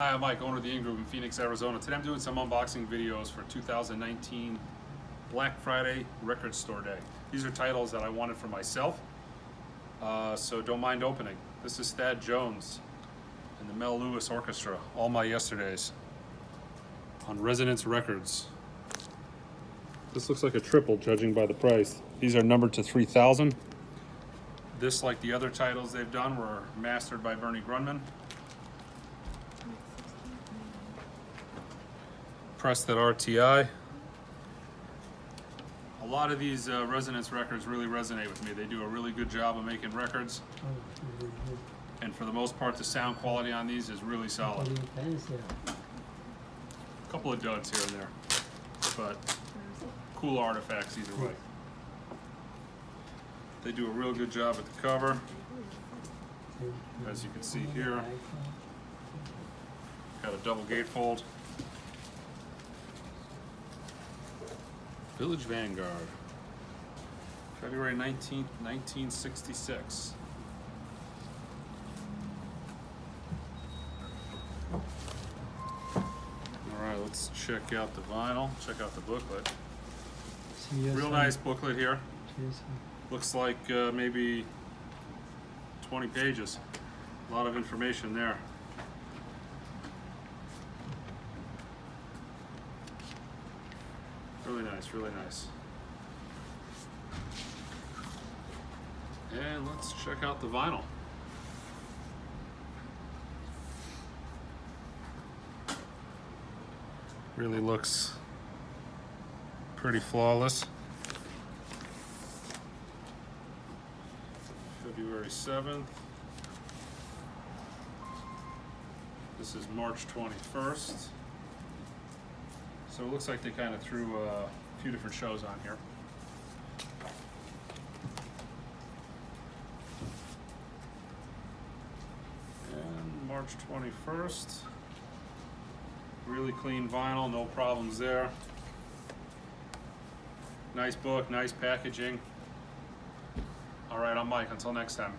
Hi, I'm Mike, owner of the In Groove in Phoenix, Arizona. Today I'm doing some unboxing videos for 2019 Black Friday Record Store Day. These are titles that I wanted for myself, uh, so don't mind opening. This is Thad Jones and the Mel Lewis Orchestra, All My Yesterdays, on Resonance Records. This looks like a triple, judging by the price. These are numbered to 3000 This, like the other titles they've done, were mastered by Bernie Grundman. Pressed at RTI. A lot of these uh, Resonance records really resonate with me. They do a really good job of making records, and for the most part, the sound quality on these is really solid. A couple of duds here and there, but cool artifacts either way. They do a real good job at the cover, as you can see here. Got a double gatefold. Village Vanguard, February 19th, 1966. All right, let's check out the vinyl, check out the booklet. Real nice booklet here. Looks like uh, maybe 20 pages. A lot of information there. Really nice, really nice. And let's check out the vinyl. Really looks pretty flawless. February 7th. This is March 21st. So it looks like they kind of threw a few different shows on here. And March 21st. Really clean vinyl, no problems there. Nice book, nice packaging. All right, I'm Mike. Until next time.